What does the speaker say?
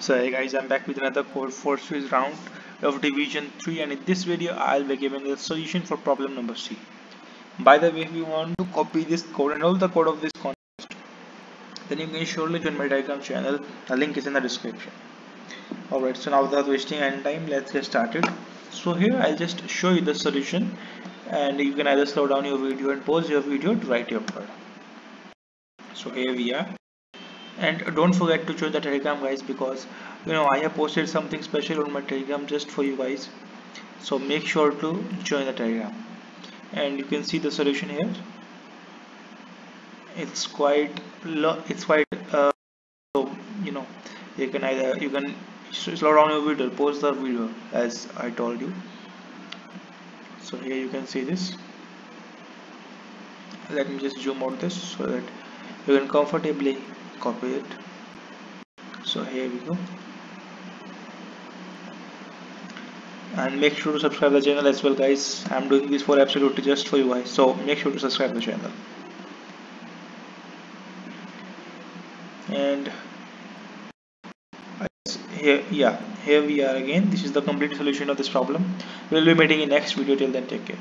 So hey guys, I'm back with another Codeforces round of division 3 and in this video I'll be giving a solution for problem number C. By the way, if you want to copy this code and all the code of this contest, then you can surely join my Telegram channel. The link is in the description. Alright, so now without wasting any time, let's get started. So here I'll just show you the solution and you can either slow down your video and pause your video to write your code. So here we are and don't forget to join the telegram guys because you know i have posted something special on my telegram just for you guys. So make sure to join the telegram. And you can see the solution here. It's quite it's quite uh, so you know you can either you can slow down your video pause the video as i told you. So here you can see this. Let me just zoom out this so that you can comfortably copy it so here we go. And make sure to subscribe the channel as well guys. I'm doing this for absolutely just for you guys. So make sure to subscribe the channel. And here yeah here we are again. This is the complete solution of this problem. We'll be meeting in next video. Till then take care